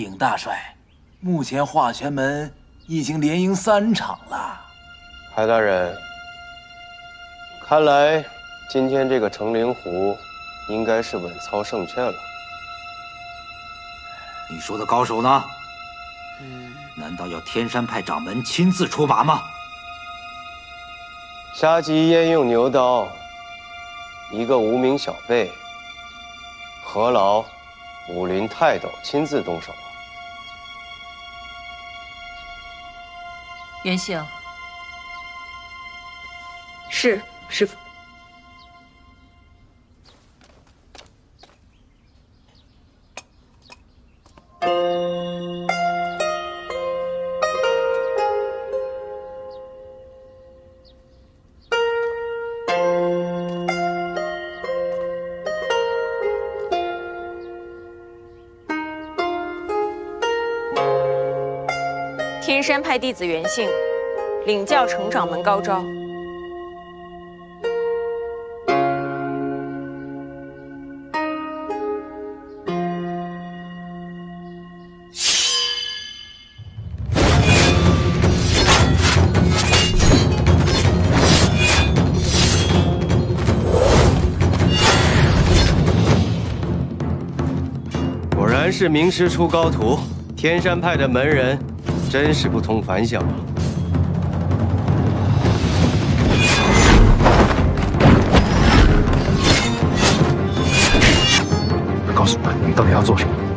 禀大帅，目前华泉门已经连赢三场了。海大人，看来今天这个成灵湖应该是稳操胜券了。你说的高手呢？难道要天山派掌门亲自出马吗？杀鸡焉用牛刀？一个无名小辈，何劳武林泰斗亲自动手？元秀，是师傅。天山派弟子袁姓，领教程掌门高招。果然是名师出高徒，天山派的门人真是不同凡响啊！告诉我，你到底要做什么？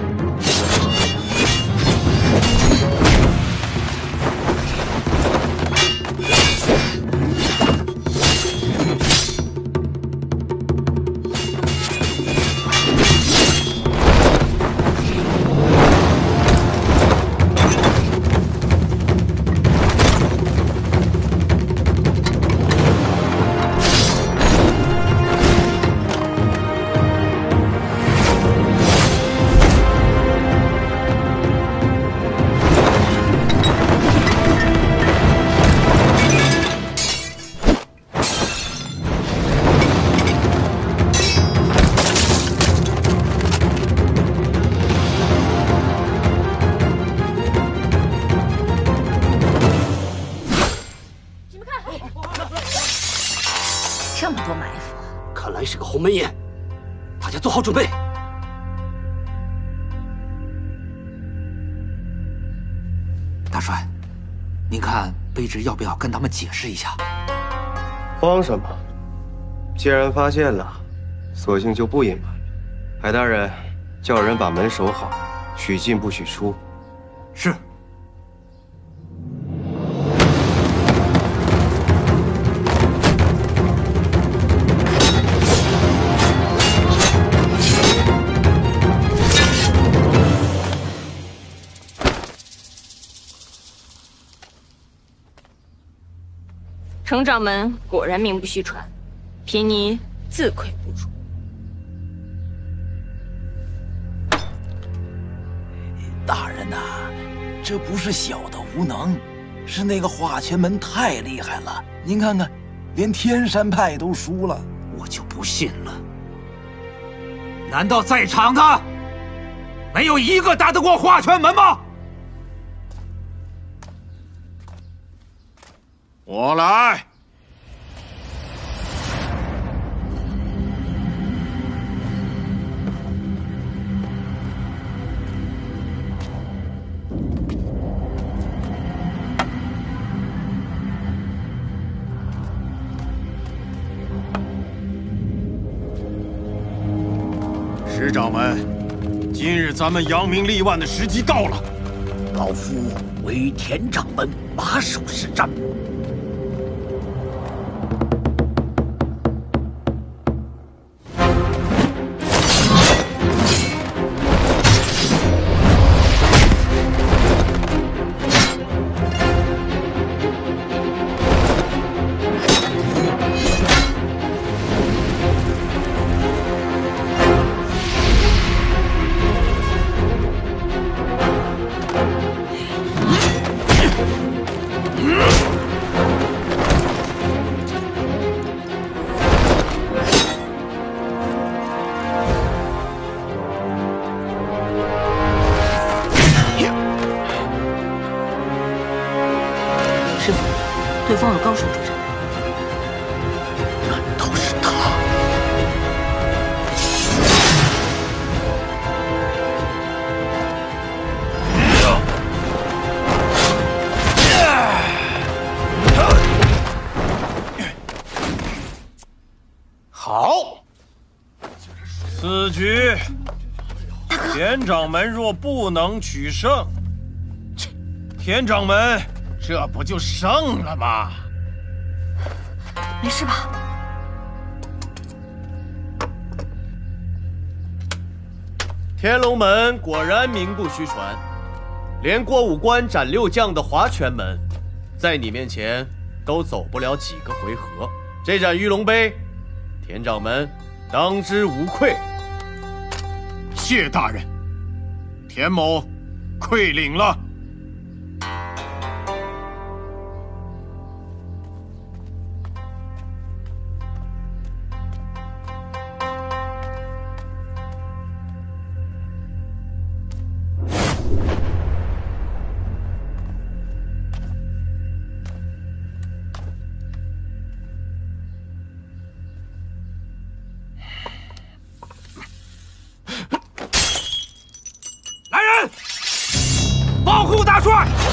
这么多埋伏，看来是个鸿门宴，大家做好准备。大帅，您看卑职要不要跟他们解释一下？慌什么？既然发现了，索性就不隐瞒。海大人，叫人把门守好，许进不许出。是。程掌门果然名不虚传，贫尼自愧不如。大人呐、这不是小的无能，是那个华泉门太厉害了。您看看，连天山派都输了。我就不信了。难道在场的没有一个打得过华泉门吗？我来。师掌门，今日咱们扬名立万的时机到了。老夫为田掌门马首是瞻。局田掌门若不能取胜，田掌门这不就胜了吗？没事吧？天龙门果然名不虚传，连过五关斩六将的华拳门，在你面前都走不了几个回合。这盏玉龙杯，田掌门当之无愧。谢大人，田某愧领了。Fuck!